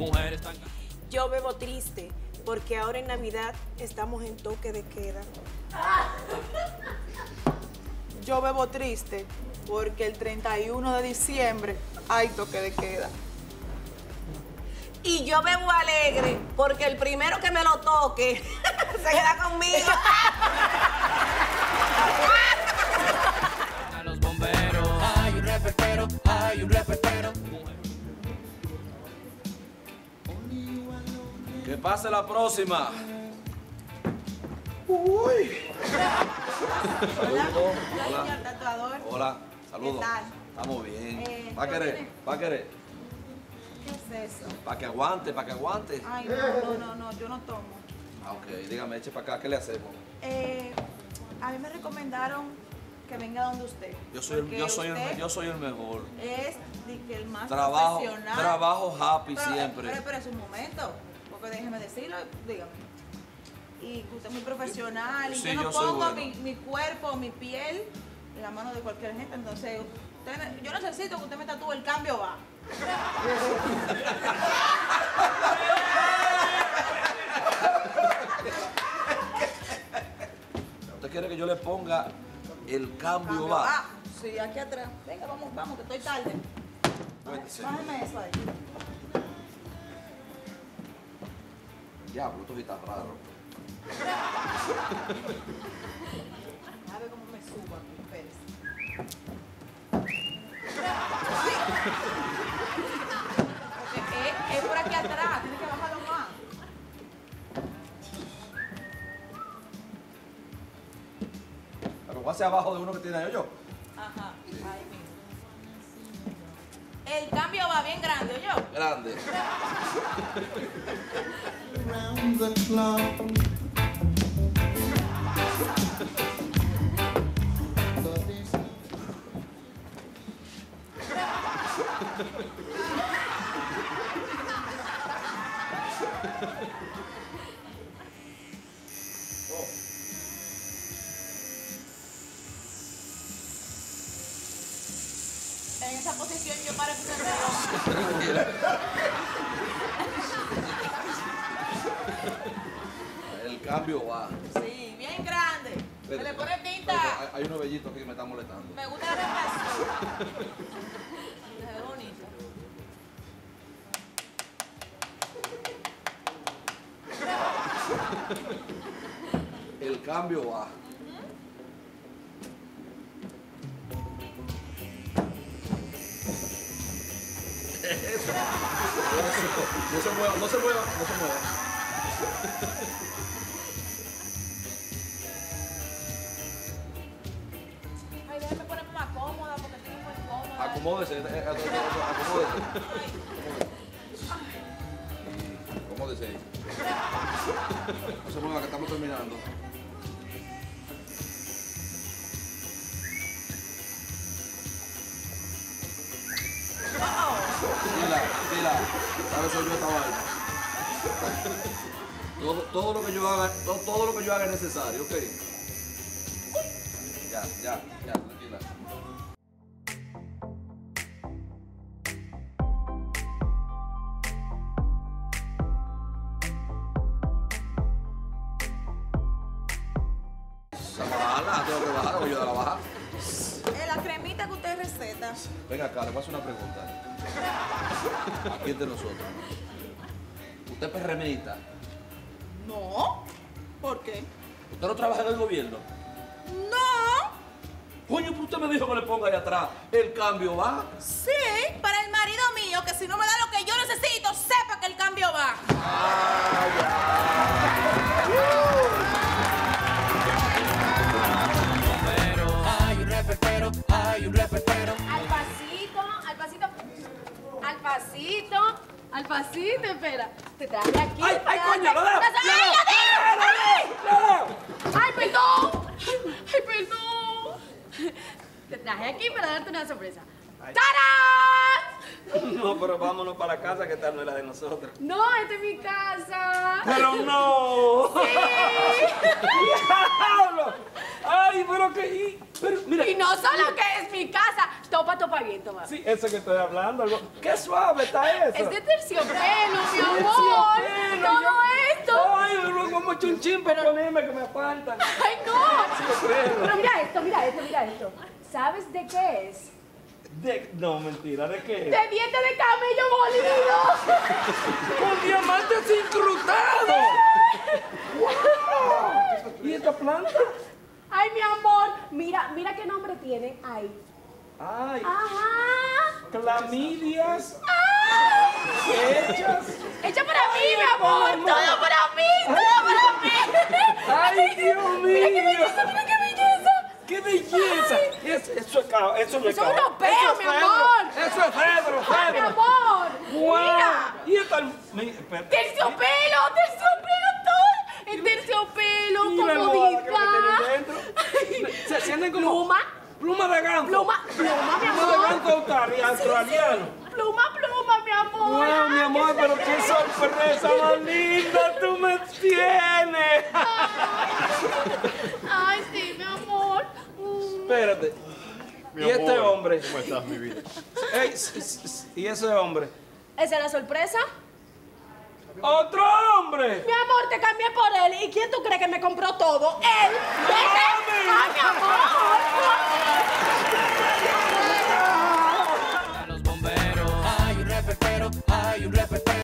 mujeres tan... Yo bebo triste porque ahora en Navidad estamos en toque de queda. Yo bebo triste porque el 31 de diciembre hay toque de queda. Y yo bebo alegre porque el primero que me lo toque se queda conmigo. Pase la próxima. Hola, Hola. tatuador. Hola, saludos. ¿Qué tal? Estamos bien. Eh, ¿Va a ¿qué querer? tiene? ¿Va a querer? ¿Qué es eso? Para que aguante, para que aguante. Ay, no, no, no, no, yo no tomo. Ah, ok, dígame, eche para acá, ¿qué le hacemos? Eh, a mí me recomendaron que venga donde usted. Yo soy, el, porque yo soy, el, usted yo soy el mejor. Es el más Trabajo, profesional. trabajo happy Pero, siempre. Pero espérese un momento, porque déjeme decirlo, dígame. Y que usted es muy profesional y Sí, yo no yo pongo bueno. mi, mi cuerpo, mi piel en la mano de cualquier gente, entonces usted me- yo necesito que usted me tatúe el cambio va. ¿Usted quiere que yo le ponga el cambio, Cambio va? va. Sí, aquí atrás. Venga, vamos, vamos, que estoy tarde. Bájeme eso ahí. Diablo, esto sí está raro. A ver cómo me subo aquí, espérese. Porque es, es por aquí atrás, tiene que bajarlo más. Pero va hacia abajo de uno que tiene ahí yo. Ajá, ahí mismo. El cambio va bien grande, yo. Grande. Around the clock. En esa posición yo para entender. cambio va. Sí, bien grande. Se le pone tinta. Hay, hay unos bellitos aquí que me están molestando. Me gusta la relación. Bonito. El cambio va. Eso. No se mueva, no se mueva, no se mueva. Acomódese, eh, eh, eh, acomódese. Acomódese ahí. No se mueva que estamos terminando. Dila, dila. ¿Sabes soy yo esta vaina? Todo, todo lo que yo haga, todo, todo lo que yo haga es necesario, ¿ok? Ya, ya, ya, tranquila. Esa bajarla, tengo que bajar, voy a ayudar a bajar. La cremita que usted receta. Venga acá, le voy a hacer una pregunta. Aquí entre nosotros. ¿Usted es perremita? No. ¿Por qué? ¿Usted no trabaja en el gobierno? No. Coño, pero usted me dijo que le ponga ahí atrás. El cambio va. Sí, para el marido mío, que si no me da lo que yo necesito, pasito, al pasito, espera. Te traje aquí. ¡Ay, ay, coño! ¡Lo! ¡Ay, ¡Lo! ¡Ay, perdón! ¡Ay, perdón! Te traje aquí para darte una sorpresa. ¡Tarán! No, pero vámonos para la casa que esta no es la de nosotros. No, esta es mi casa. Pero no. ¡Diablo! ¡Ay, pero que. y- Pero, mira. Y no solo que es mi casa. Topa, topa bien, toma. Sí, eso que estoy hablando. algo- Qué suave está eso. Es de terciopelo, mi Terciopelo, amor. yo- Todo esto. Ay, luego como chunchín para ponerme que me faltan. Ay, no. Terciopelo. Pero mira esto, mira esto, mira esto. ¿Sabes de qué es? De- no, mentira, ¿de qué? De diente de camello molido. ¡Con diamantes incrustados! ¡Wow! ¿Y esta planta? Ay, mi amor. Mira, mira qué nombre tiene ahí. Ay, Ajá. clamidias ¡Ay! hechas. Echa para mí, mi amor. Todo para mí, todo para mí. ¡Ay, Dios mío! Mira qué belleza, mira qué belleza. ¡Qué belleza! Es- eso es cao- eso es Eso es cao- europeo, eso es mi amor. Eso es cedro, Ay, mi amor. ¡Wow! Mira. Y espera. Terciopelo, terciopelo todo. El terciopelo, Y la almohada que me tienen comodidad. dentro. Se sienten como... Pluma, Pluma de ganso. pluma, pluma, mi Pluma de amor. ganso australi- australiano. Pluma, pluma, mi amor. Wow, mi amor, pero qué sorpresa más linda tú me tienes. Ay, sí, mi amor. Espérate. Mi ¿Y este amor, hombre? ¿Cómo estás, mi vida? Ey, ¿Y ese hombre? ¿Esa es la sorpresa? ¡Otro hombre! Mi amor, te cambié por él. ¿Y quién tú crees que me compró todo? Él. ¡Mami!